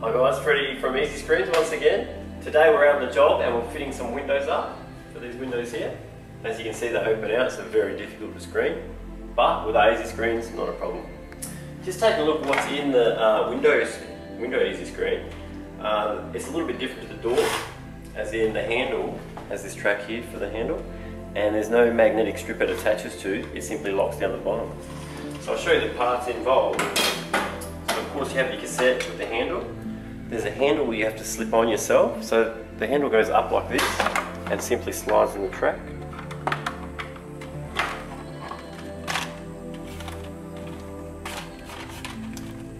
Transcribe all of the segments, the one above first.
Hi guys, Freddie from Ezy Screens once again. Today we're out on the job and we're fitting some windows up for these windows here. As you can see they open out, so very difficult to screen. But with our Ezy Screens, not a problem. Just take a look at what's in the uh, Windows window Ezy Screen. Uh, it's a little bit different to the door, as in the handle has this track here for the handle and there's no magnetic strip it attaches to, it simply locks down the bottom. So I'll show you the parts involved. So of course you have your cassette with the handle. There's a handle you have to slip on yourself. So the handle goes up like this and simply slides in the track.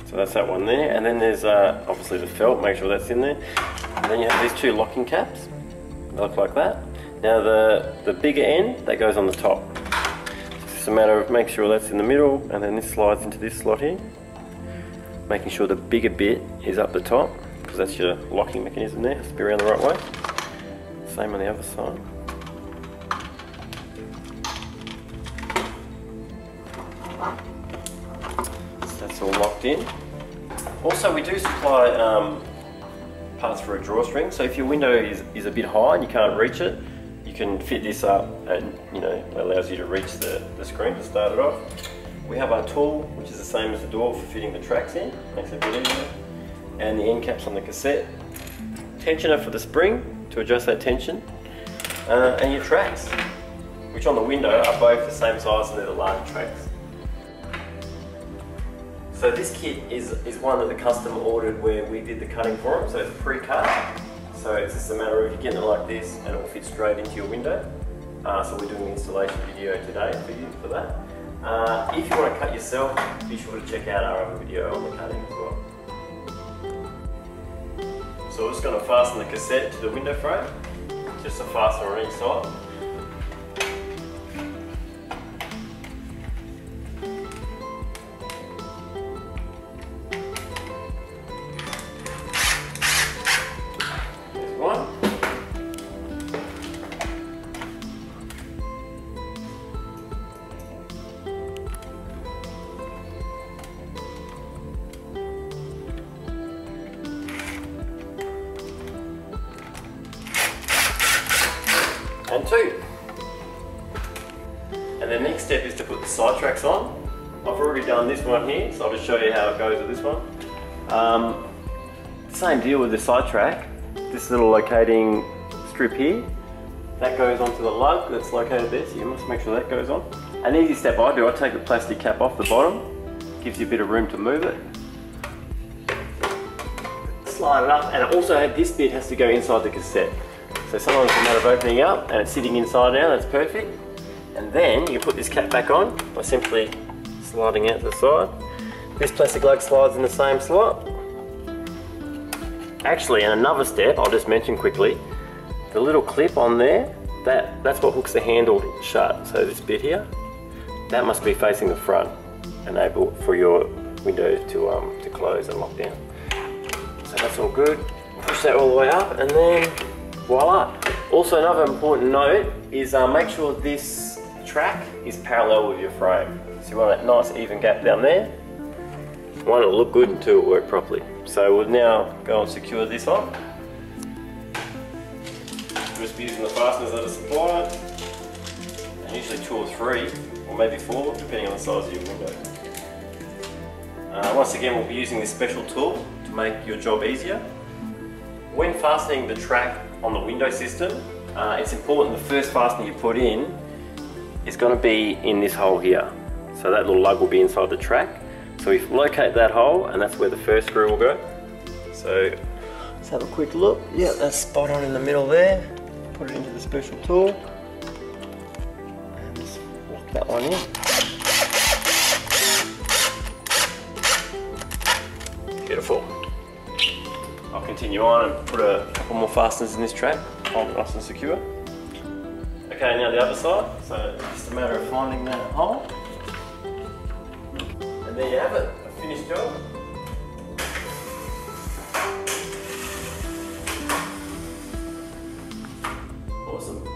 So that's that one there. And then there's uh, obviously the felt, make sure that's in there. And then you have these two locking caps. They look like that. Now the, the bigger end, that goes on the top. It's just a matter of making sure that's in the middle and then this slides into this slot here. Making sure the bigger bit is up the top because that's your locking mechanism there, it has to be around the right way. Same on the other side. So that's all locked in. Also we do supply um, parts for a drawstring. So if your window is, is a bit high and you can't reach it, you can fit this up and you know allows you to reach the, the screen to start it off. We have our tool, which is the same as the door for fitting the tracks in, makes it a bit easier. And the end caps on the cassette. Tensioner for the spring to adjust that tension. Uh, and your tracks, which on the window are both the same size and they're the large tracks. So this kit is, is one that the customer ordered where we did the cutting for them, so it's pre-cut. So it's just a matter of you getting it like this and it will fit straight into your window. Uh, so we're doing an installation video today for you for that. Uh, if you want to cut yourself, be sure to check out our other video on the cutting as well. So we're just going to fasten the cassette to the window frame, just a fastener on each side. And the next step is to put the side tracks on. I've already done this one here, so I'll just show you how it goes with this one. Um, same deal with the side track. This little locating strip here, that goes onto the lug that's located there, so you must make sure that goes on. An easy step I do, I take the plastic cap off the bottom, gives you a bit of room to move it. Slide it up, and also this bit has to go inside the cassette. So sometimes it's a matter of opening up and it's sitting inside now, that's perfect. And then you put this cap back on by simply sliding out the side. This plastic lug slides in the same slot. Actually, and another step I'll just mention quickly, the little clip on there, that, that's what hooks the handle shut. So this bit here, that must be facing the front, enable for your window to, um, to close and lock down. So that's all good. Push that all the way up and then voila. Also another important note is uh, make sure this track is parallel with your frame. So you want a nice even gap down there. One, it'll look good and two, it'll work properly. So we'll now go and secure this on. Just be using the fasteners that are supplied. And usually two or three, or maybe four, depending on the size of your window. Uh, once again, we'll be using this special tool to make your job easier. When fastening the track on the window system, uh, it's important the first fastener you put in is going to be in this hole here. So that little lug will be inside the track. So we locate that hole and that's where the first screw will go. So let's have a quick look. Yeah, that's spot on in the middle there. Put it into the special tool. And just lock that one in. Beautiful continue on and put a couple more fasteners in this trap, hold it nice and secure. Okay, now the other side. So it's just a matter of finding that hole. And there you have it, a finished job. Awesome.